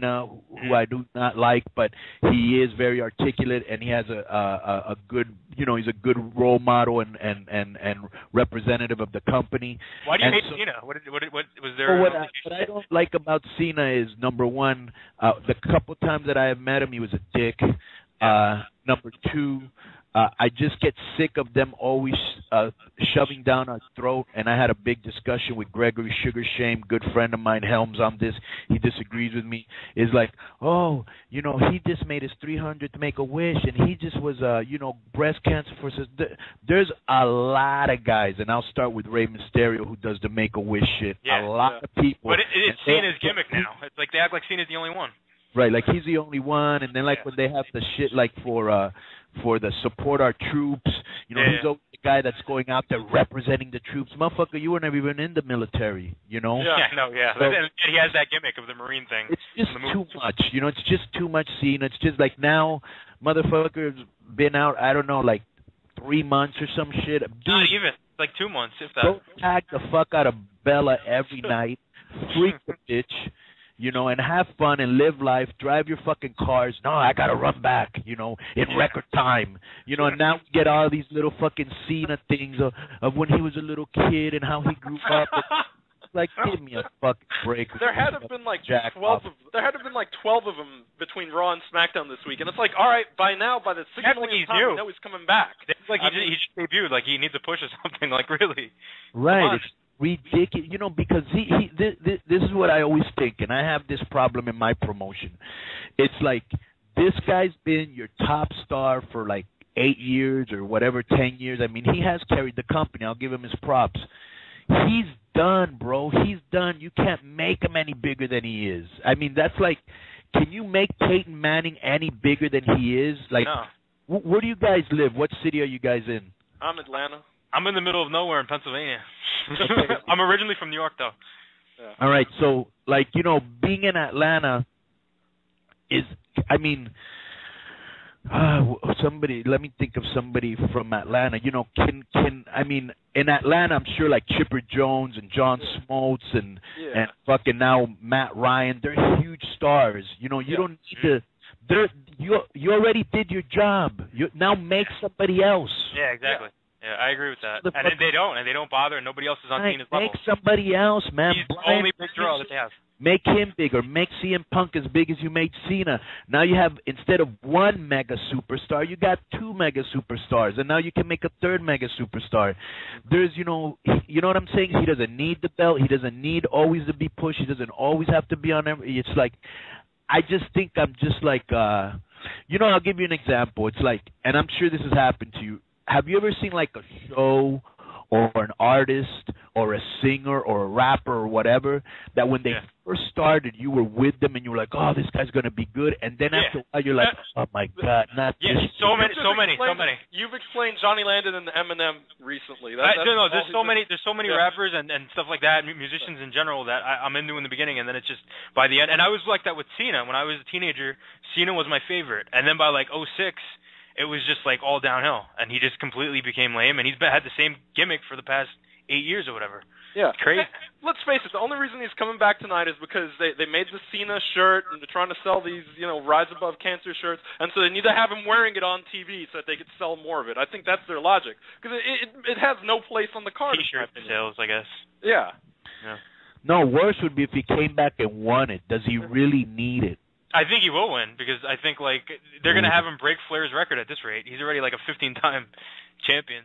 who, who I do not like, but he is very articulate and he has a a, a good you know he's a good role model and and and and representative of the company. Why do you And hate so- Cena? What, what, what was there? Well, what, I, what I don't like about Cena is number one, uh, the couple times that I have met him, he was a dick. Uh, number two, uh, I just get sick of them always uh, shoving down our throat. And I had a big discussion with Gregory Sugar Shane, good friend of mine, Helms, on this. He disagrees with me. Is like, oh, you know, he just made his 300th make a wish, and he just was, uh, you know, breast cancer for. There's a lot of guys, and I'll start with Rey Mysterio, who does the make a wish shit. Yeah, a lot of people. But it, it's they- Cena's gimmick now. It's like they act like Cena's the only one. Right, like he's the only one, and then like Yeah. when they have the shit like for uh for the support our troops, you know, Yeah, he's always the guy that's going out there representing the troops. Motherfucker, you were never even in the military, you know. Yeah. Yeah, no, yeah. So- and, and he has that gimmick of the Marine thing. It's just too much, you know. It's just too much scene. It's just like now, motherfucker's been out. I don't know, like three months or some shit. Dude, Not even. Like two months, if that. Go tag the fuck out of Bella every night. Freak the bitch. You know, and have fun and live life. Drive your fucking cars. No, I gotta run back. You know, in record time. You know, and now we get all these little fucking Cena things of, of when he was a little kid and how he grew up. It's like, give me a fucking break. There had to have been like Jack twelve. Of, there had to have been like twelve of them between Raw and SmackDown this week, and it's like, all right, by now, by the sixth That's like he's time, due. know he's coming back. It's like I he, just, mean- he just debuted. Like he needs a push or something. Like really. Right. Ridiculous. You know, because he, he this, this, this is what I always think, and I have this problem in my promotion. It's like this guy's been your top star for like eight years or whatever, ten years. I mean, he has carried the company. I'll give him his props. He's done, bro. He's done. You can't make him any bigger than he is. I mean, that's like, can you make Peyton Manning any bigger than he is? Like, no. wh- where do you guys live? What city are you guys in? I'm Atlanta. I'm in the middle of nowhere in Pennsylvania. I'm originally from New York though. Yeah. All right, so like you know, being in Atlanta is, I mean, uh, somebody. Let me think of somebody from Atlanta. You know, can can I mean in Atlanta? I'm sure like Chipper Jones and John Smoltz and Yeah. and fucking now Matt Ryan. They're huge stars. You know, you Yeah. don't need to. They're you you already did your job. You now make somebody else. Yeah, exactly. Yeah, I agree with that. The And they don't, and they don't bother, and nobody else is on Right, Cena's make somebody else, man. He's the only big draw that they have. Make him bigger. Make CM Punk as big as you made Cena. Now you have instead of one mega superstar, you got two mega superstars, and now you can make a third mega superstar. There's, you know, you know what I'm saying. He doesn't need the belt. He doesn't need always to be pushed. He doesn't always have to be on every. It's like, I just think I'm just like, uh you know, I'll give you an example. It's like, and I'm sure this has happened to you. Have you ever seen like a show or an artist or a singer or a rapper or whatever that when they Yeah. first started you were with them and you were like, oh, this guy's gonna be good, and then Yeah. after a while you're like, oh my god, not Yeah, this. so many, so many, so many. You've explained Johnny Landon and Eminem recently. That, I, that's no, no, there's so many, there's so many Yeah. rappers and and stuff like that, mu- musicians in general that I, I'm into in the beginning, and then it's just by the end. And I was like that with Cena when I was a teenager. Cena was my favorite, and then by like '06, it was just like all downhill, and he just completely became lame, and he's been, had the same gimmick for the past eight years or whatever. Yeah. Crazy. Let's face it, the only reason he's coming back tonight is because they they made the Cena shirt and they're trying to sell these, you know, Rise Above Cancer shirts, and so they need to have him wearing it on TV so that they could sell more of it. I think that's their logic because it, it it has no place on the card. in my T-shirt opinion. sales, I guess. Yeah. No, worse would be if he came back and won it. Does he really need it? I think he will win because I think like they're gonna mm-hmm. have him break Flair's record at this rate. He's already like a 15-time champion.